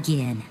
begin.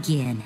Begin.